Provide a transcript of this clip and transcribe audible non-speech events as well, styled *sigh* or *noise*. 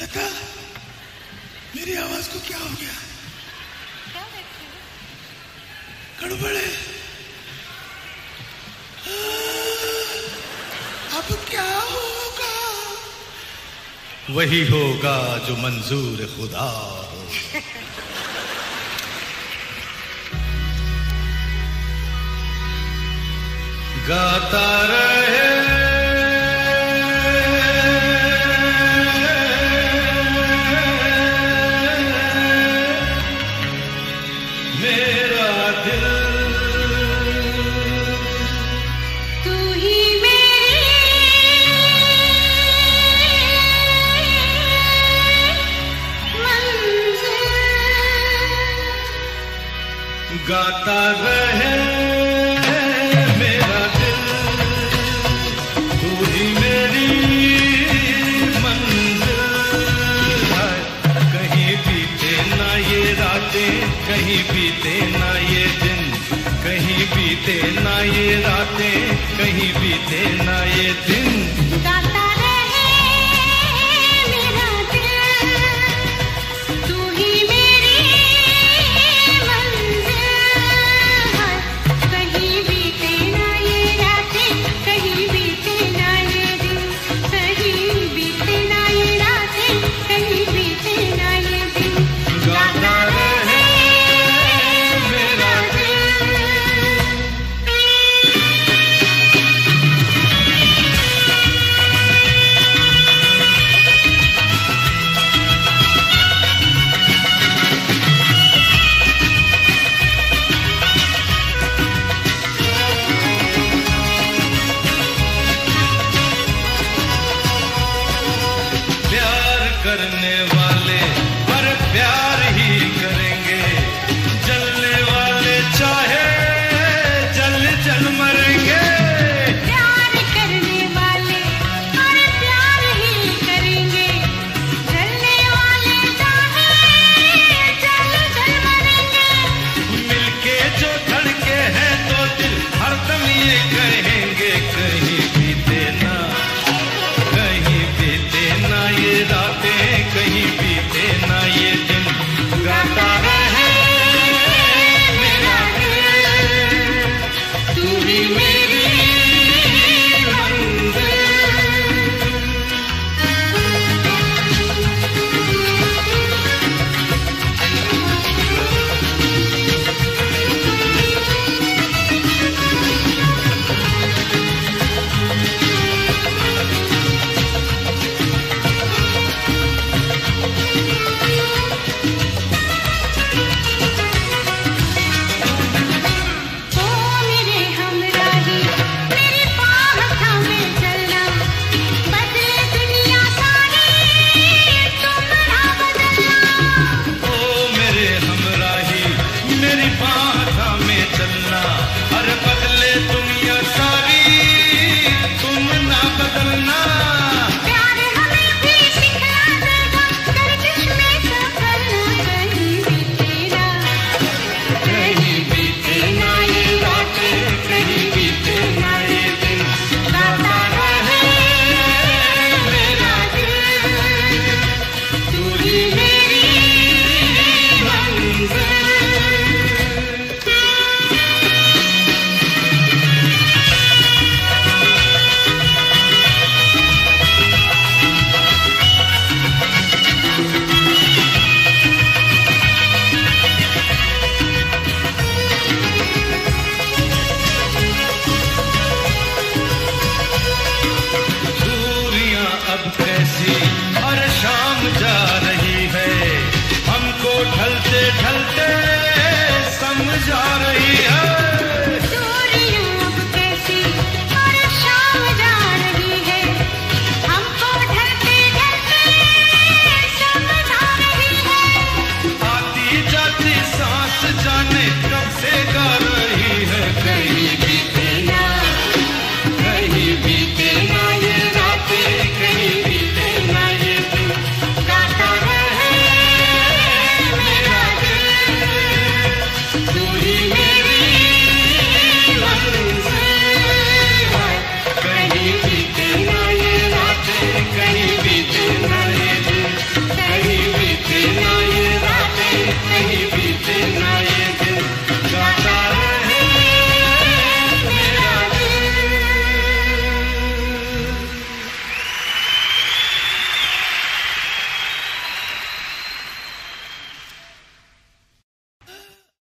लता मेरी आवाज़ को क्या हो गया? हो? गड़बड़। है अब क्या होगा? वही होगा जो मंजूर खुदा हो। *laughs* गाता रहे। गाता रहे मेरा दिल। मेरी मंजिल कहीं बीते ना ये रातें, कहीं बीते ना ये दिन। कहीं बीते ना ये रातें, कहीं बीते ना ये दिन। करने me.